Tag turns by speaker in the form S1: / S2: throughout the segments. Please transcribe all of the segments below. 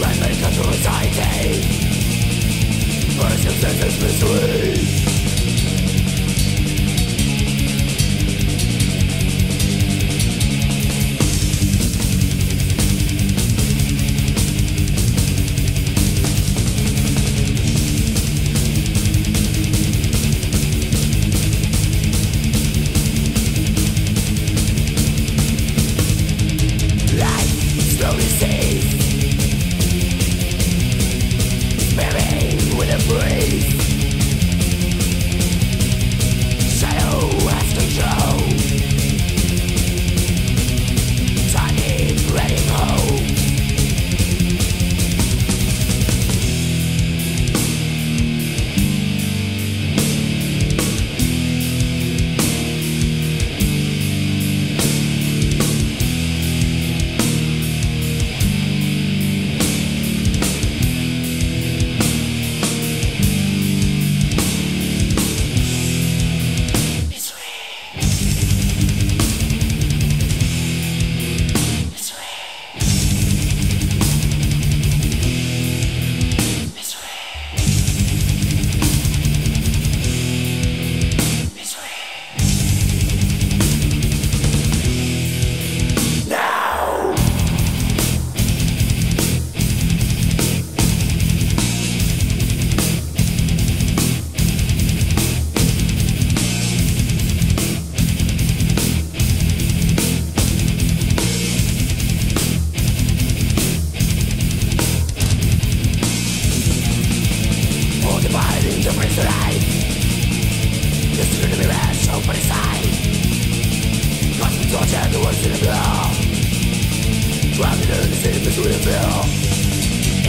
S1: Let me cut through anxiety Persistence is misery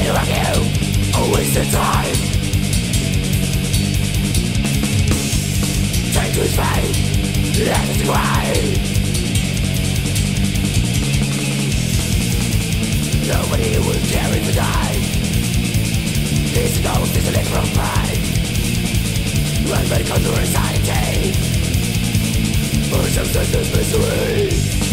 S1: a thing from mine Run medical to society For circumstances mystery Run medical to society For some senseless misery